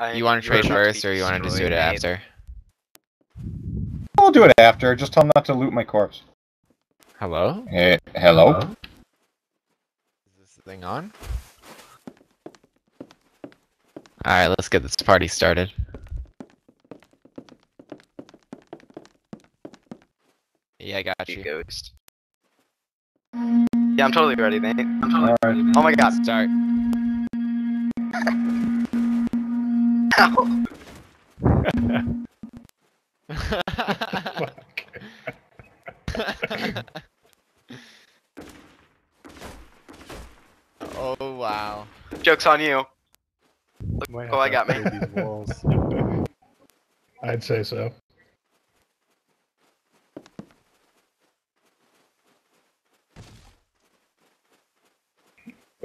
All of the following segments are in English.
I- You want to trade first, or you want to just do it after? We'll do it after. Just tell him not to loot my corpse. Hello? Eh, hello? Is this thing on? Alright, let's get this party started. Yeah, I got You you. ghost. Yeah, I'm totally ready, mate. I'm totally Alright. ready. Oh my god. Start. Ow. oh wow. Joke's on you. Might Oh, I have got to me. upgrade these walls. I'd say so.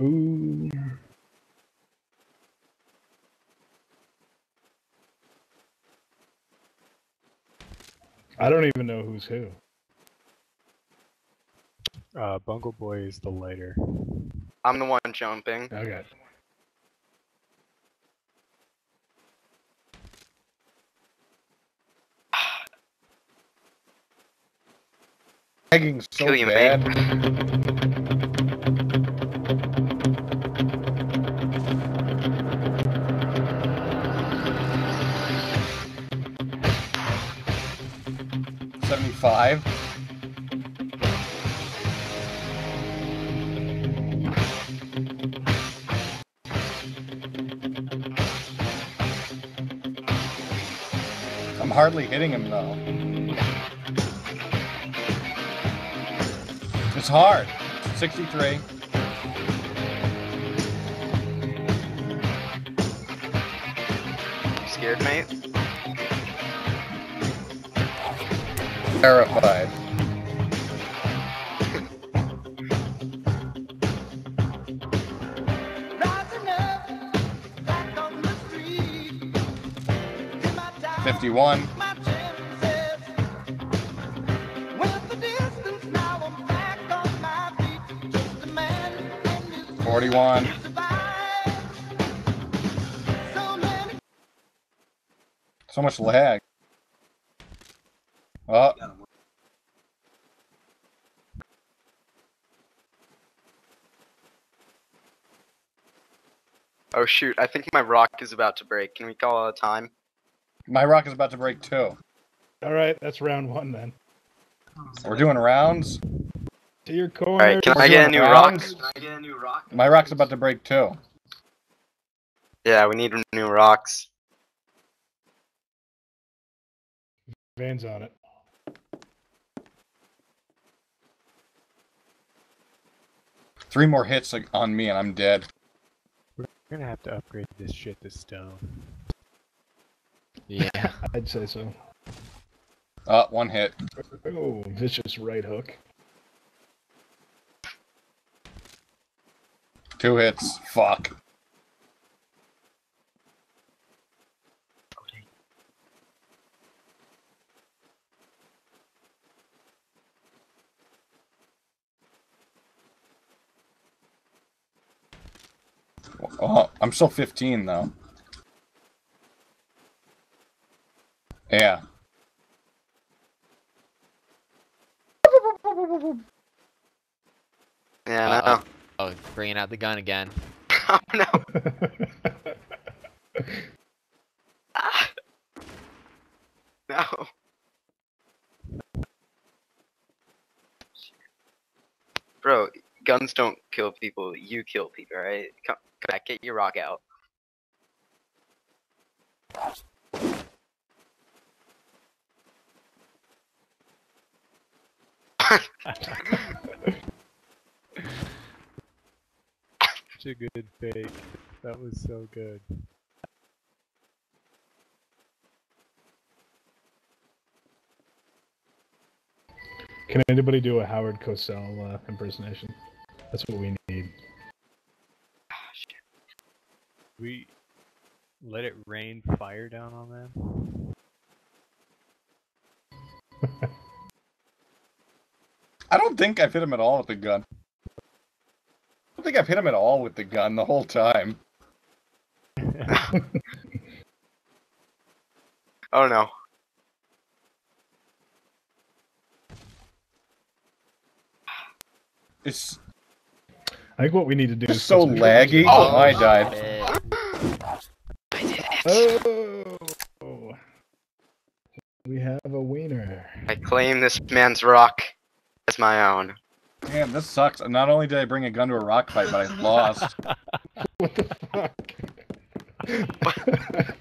Ooh. I don't even know who's who. Uh, Bungle Boy is the lighter. I'm the one jumping. Okay. Lagging so Kill you, bad. Seventy-five. I'm hardly hitting him though. It's hard. 63. You scared, mate? Terrified. Fifty-one. Forty-one. So much lag. Oh, Oh shoot, I think my rock is about to break. Can we call a time? my rock is about to break too. All right, that's round one then. We're doing rounds. To your corner. Alright, can We're I get a doing new rock? Can I get a new rock? My rock's about to break too. Yeah, we need new rocks. Van's on it. Three more hits like, on me and I'm dead. We're gonna have to upgrade this shit to stone. Yeah. I'd say so. Uh, one hit. Oh, vicious right hook. Two hits. Fuck. Oh, I'm still 15 though. Yeah. Yeah, I Uh-oh. Oh, bringing out the gun again. Oh no. Ah. No. Bro, guns don't kill people. You kill people, right? Come, come back, get your rock out. Such a good fake. That was so good. Can anybody do a Howard Cosell uh, impersonation? That's what we need. Ah, shit. We let it rain fire down on them. I don't think I've hit him at all with the gun. I don't think I've hit him at all with the gun the whole time. Oh no. It's I think what we need to do is so since we- laggy. Oh. I died. I did it. Oh, we have a wiener. I claim this man's rock as my own. Damn, this sucks. Not only did I bring a gun to a rock fight, but I lost. What the fuck?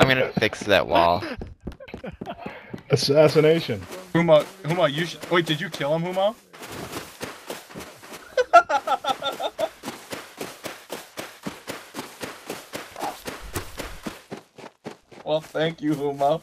I'm gonna fix that wall. Assassination. Huma, Huma, you should. Wait, did you kill him, Huma? Well, thank you, Huma.